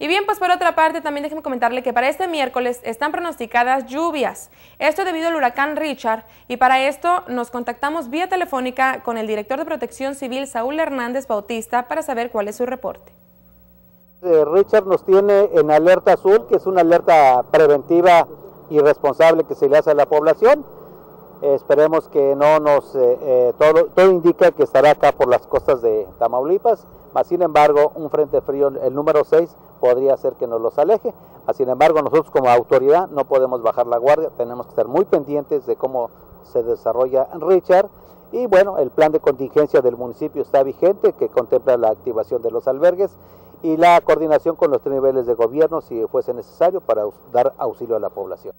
Y bien, pues por otra parte, también déjenme comentarle que para este miércoles están pronosticadas lluvias. Esto debido al huracán Richard. Y para esto nos contactamos vía telefónica con el director de Protección Civil, Saúl Hernández Bautista, para saber cuál es su reporte. Eh, Richard nos tiene en alerta azul, que es una alerta preventiva y responsable que se le hace a la población. esperemos que no nos, eh, eh, todo, todo indica que estará acá por las costas de Tamaulipas sin embargo, un frente frío, el número 6, podría ser que nos los aleje. Sin embargo, nosotros como autoridad no podemos bajar la guardia, tenemos que estar muy pendientes de cómo se desarrolla Richard. Y bueno, el plan de contingencia del municipio está vigente, que contempla la activación de los albergues y la coordinación con los tres niveles de gobierno si fuese necesario para dar auxilio a la población.